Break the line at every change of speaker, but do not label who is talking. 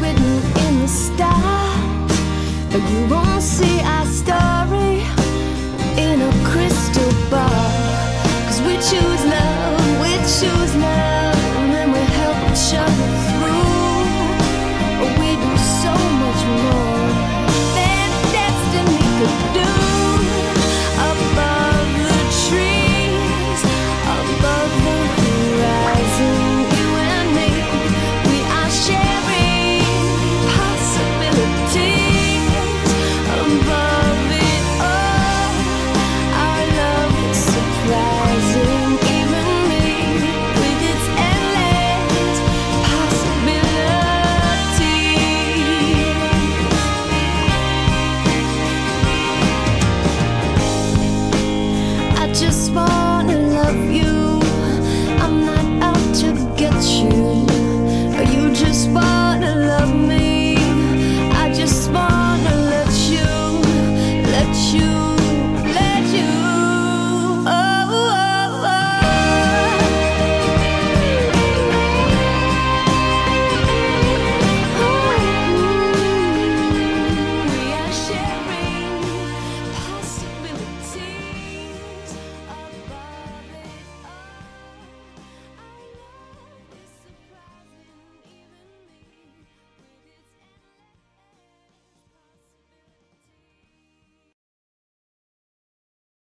written in the stars, but you won't see I stole. you.